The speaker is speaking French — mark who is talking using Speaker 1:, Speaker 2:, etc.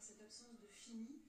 Speaker 1: cette absence de fini,